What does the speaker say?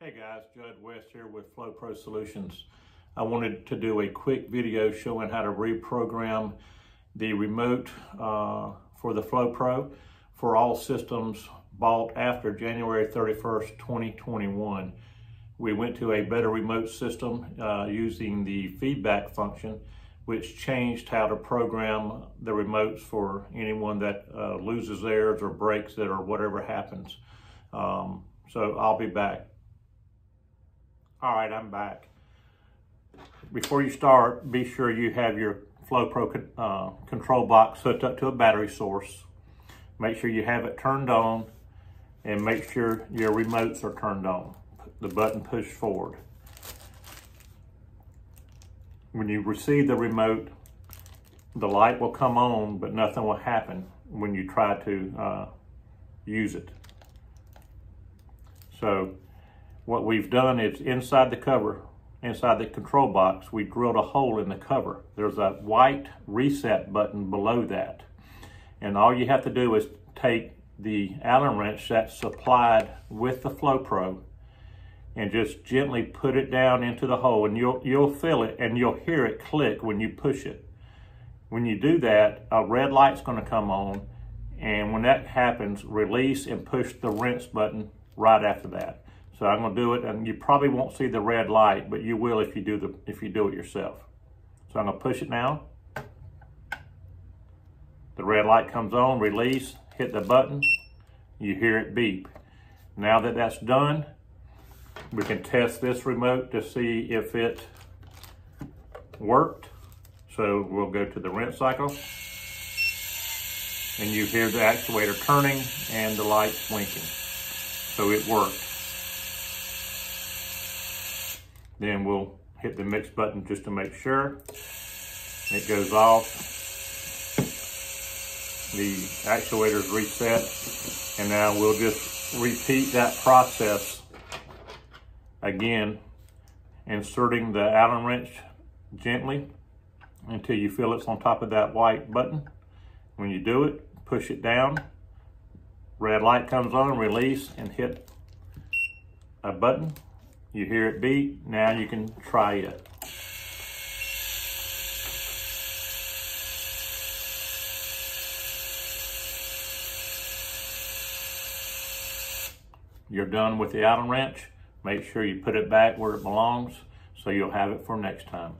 Hey guys, Jud West here with FlowPro Solutions. I wanted to do a quick video showing how to reprogram the remote uh, for the FlowPro for all systems bought after January 31st, 2021. We went to a better remote system uh, using the feedback function, which changed how to program the remotes for anyone that uh, loses theirs or breaks it or whatever happens. Um, so I'll be back. All right, I'm back. Before you start, be sure you have your FlowPro uh, control box hooked up to a battery source. Make sure you have it turned on and make sure your remotes are turned on. The button pushed forward. When you receive the remote, the light will come on, but nothing will happen when you try to uh, use it. So what we've done is inside the cover, inside the control box, we drilled a hole in the cover. There's a white reset button below that. And all you have to do is take the Allen wrench that's supplied with the FlowPro and just gently put it down into the hole and you'll, you'll feel it and you'll hear it click when you push it. When you do that, a red light's gonna come on and when that happens, release and push the rinse button right after that. So I'm gonna do it and you probably won't see the red light, but you will if you do, the, if you do it yourself. So I'm gonna push it now. The red light comes on, release, hit the button, you hear it beep. Now that that's done, we can test this remote to see if it worked. So we'll go to the rinse cycle and you hear the actuator turning and the light blinking. So it worked. Then we'll hit the mix button just to make sure. It goes off. The actuator's reset. And now we'll just repeat that process again, inserting the Allen wrench gently until you feel it's on top of that white button. When you do it, push it down. Red light comes on, release, and hit a button you hear it beat, now you can try it. You're done with the Allen wrench. Make sure you put it back where it belongs so you'll have it for next time.